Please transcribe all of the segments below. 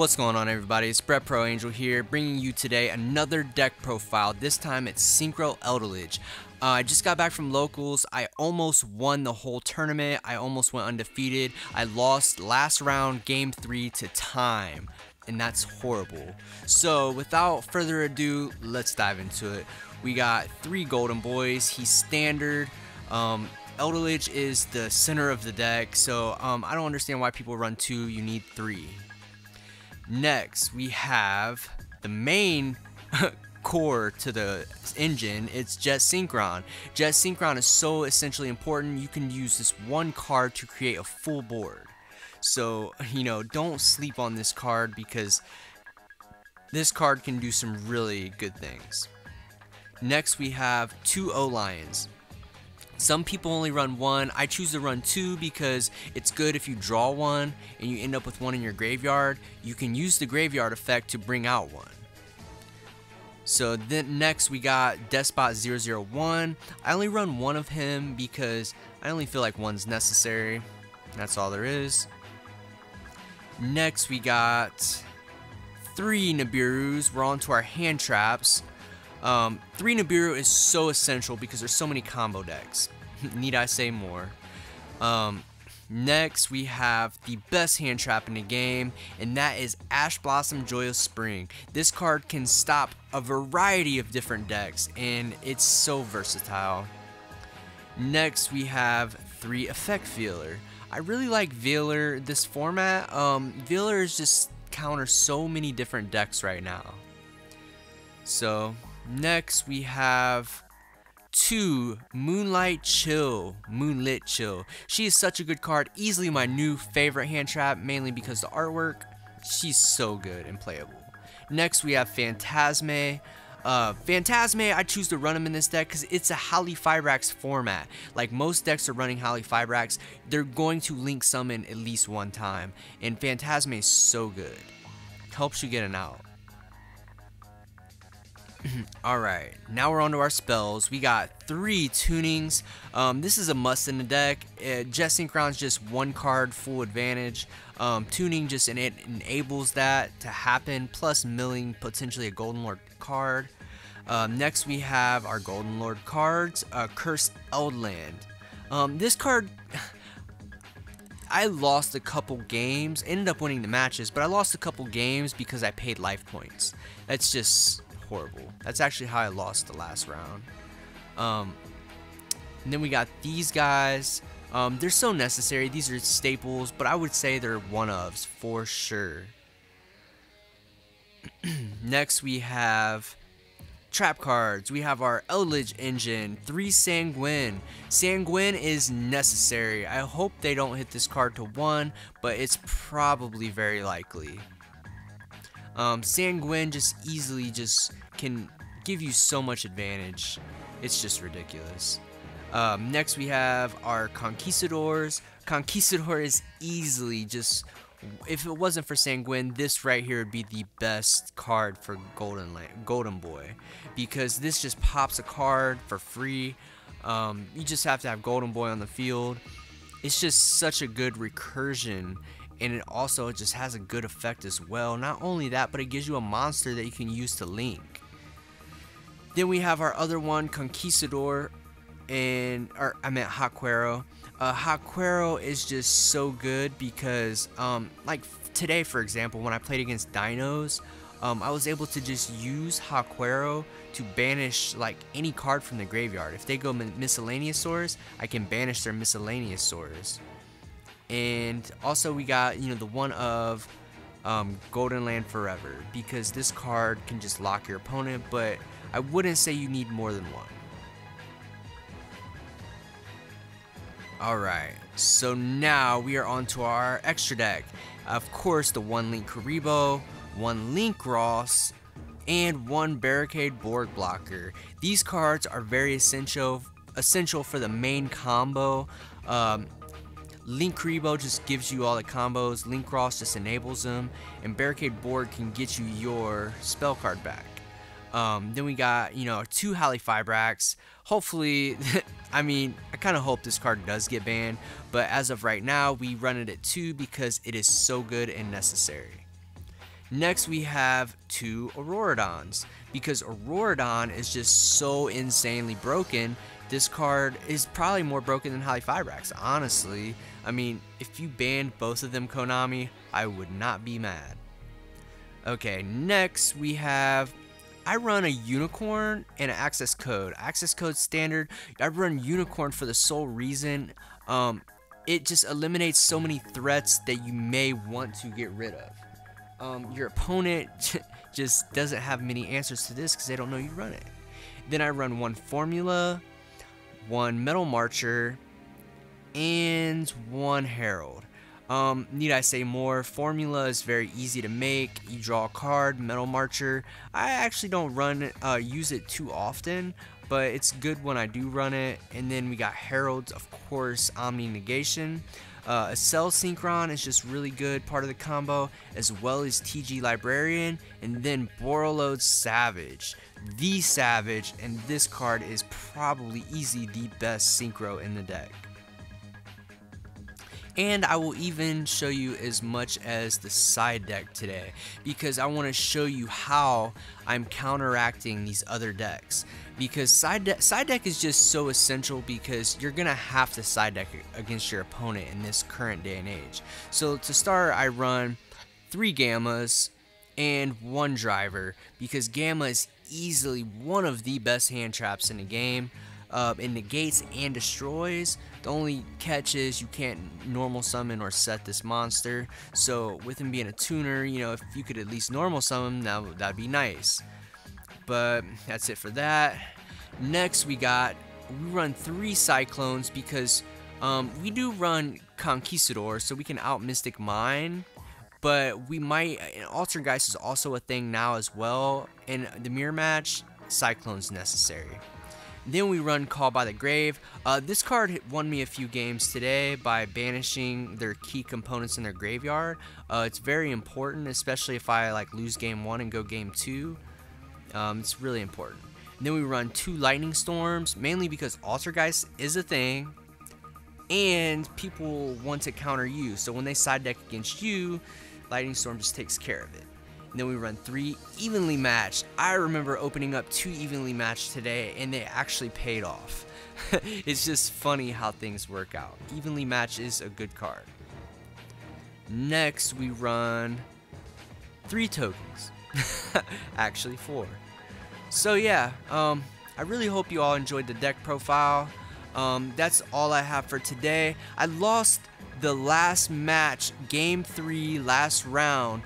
What's going on everybody, it's Brett Pro Angel here, bringing you today another deck profile, this time it's Synchro Eldlich. Uh, I just got back from locals, I almost won the whole tournament, I almost went undefeated, I lost last round game 3 to time, and that's horrible. So without further ado, let's dive into it. We got three golden boys, he's standard, um, is the center of the deck, so um, I don't understand why people run two, you need three. Next, we have the main core to the engine, it's Jet Synchron. Jet Synchron is so essentially important, you can use this one card to create a full board. So, you know, don't sleep on this card because this card can do some really good things. Next, we have two O-Lions. Some people only run one. I choose to run two because it's good if you draw one and you end up with one in your graveyard. You can use the graveyard effect to bring out one. So then next we got Deskbot 001. I only run one of him because I only feel like one's necessary. That's all there is. Next we got three Nibiru's. We're on to our hand traps. Um, 3 Nibiru is so essential because there's so many combo decks. Need I say more? Um, next, we have the best hand trap in the game, and that is Ash Blossom Joyous Spring. This card can stop a variety of different decks, and it's so versatile. Next, we have 3 Effect Veiler. I really like Veiler, this format. Um, Veiler is just counter so many different decks right now. So, Next, we have two Moonlight Chill, Moonlit Chill. She is such a good card, easily my new favorite hand trap, mainly because the artwork, she's so good and playable. Next, we have Phantasme. Uh, Phantasme, I choose to run him in this deck because it's a Halqifibrax format. Like most decks are running Halqifibrax, they're going to link summon at least one time. And Phantasme is so good. Helps you get an out. Alright, now we're on to our spells. We got three tunings. Um, this is a must in the deck. Uh, Jet Synchron's just one card, full advantage. Um, tuning just and it enables that to happen, plus milling potentially a Golden Lord card. Um, next we have our Golden Lord cards, uh, Cursed Eldland. Um, this card, I lost a couple games, ended up winning the matches, but I lost a couple games because I paid life points. That's just horrible. That's actually how I lost the last round. Um, and then we got these guys. Um, they're so necessary. These are staples, but I would say they're one-ofs for sure. Next, we have trap cards. We have our Eldlich Engine, 3 Sanguine. Sanguine is necessary. I hope they don't hit this card to 1, but it's probably very likely. Um, Sanguine just easily just can give you so much advantage. It's just ridiculous. Um, next we have our Conquistadors. Conquistador is easily just, if it wasn't for Sanguine, this right here would be the best card for Golden Golden Boy. Because this just pops a card for free. Um, you just have to have Golden Boy on the field. It's just such a good recursion and it also just has a good effect as well. Not only that, but it gives you a monster that you can use to link. Then we have our other one, Conquistador, and or I meant Huaquero. Uh, Huaquero is just so good because, um, like today, for example, when I played against Dinos, um, I was able to just use Huaquero to banish like any card from the graveyard. If they go Miscellaneousaurus, I can banish their Miscellaneousaurus. And also we got, you know, the one of um, Golden Land Forever because this card can just lock your opponent, but I wouldn't say you need more than one. Alright, so now we are on to our extra deck. Of course, the one Link Kuriboh, one Linkross, and one Barricadeborg Blocker. These cards are very essential essential for the main combo. Um, Link Kuriboh just gives you all the combos, Linkross just enables them, and Barricadeborg can get you your spell card back. Um, then we got, you know, two Halqifibrax. Hopefully, I mean, I kind of hope this card does get banned, but as of right now, we run it at two because it is so good and necessary. Next, we have two Auroradons. Because Auroradon is just so insanely broken, this card is probably more broken than Halqifibrax, honestly. I mean, if you banned both of them, Konami, I would not be mad. Okay, next we have I run a unicorn and an access code. Access code standard. I run unicorn for the sole reason um, it just eliminates so many threats that you may want to get rid of. Um, your opponent just doesn't have many answers to this because they don't know you run it. Then I run one formula, one metal marcher, and one herald. Um, need I say more? Formula is very easy to make. You draw a card, Metal Marcher. I actually don't run uh, use it too often, but it's good when I do run it. And then we got Heralds, of course, Omni Negation. Uh, Accel Synchron is just really good part of the combo, as well as TG Librarian, and then Borreload Savage. The Savage, and this card is probably easy the best synchro in the deck. And I will even show you as much as the side deck today because I want to show you how I'm counteracting these other decks. Because side, de side deck is just so essential because you're going to have to side deck against your opponent in this current day and age. So to start, I run three Gammas and one Driver because Gamma is easily one of the best hand traps in the game uh, it negates and destroys. The only catch is you can't normal summon or set this monster. So with him being a tuner, you know, if you could at least normal summon, that that'd be nice. But that's it for that. Next we got we run three cyclones because um, we do run Conquistador, so we can out Mystic Mine. But we might, Altergeist is also a thing now as well. In the mirror match, Cyclone's necessary. Then we run Call by the Grave. Uh, this card won me a few games today by banishing their key components in their graveyard. Uh, it's very important, especially if I like lose game one and go game two. Um, it's really important. And then we run two Lightning Storms, mainly because Altergeist is a thing, and people want to counter you. So when they side deck against you, Lightning Storm just takes care of it. And then we run three evenly matched. I remember opening up two evenly matched today, and they actually paid off. it's just funny how things work out. Evenly matched is a good card. Next, we run three tokens. actually, four. So yeah, um, I really hope you all enjoyed the deck profile. Um, that's all I have for today. I lost the last match, game three, last round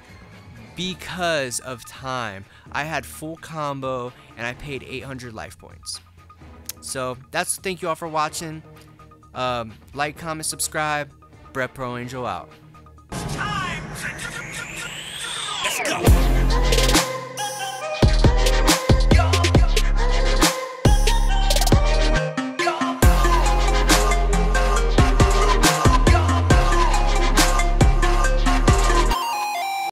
because of time. I had full combo and I paid 800 life points. So that's thank you all for watching. Um, like, comment, subscribe. Brett Pro Angel out.